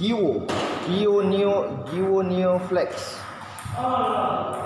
Gio Gio Neo Gio Neo Flex oh.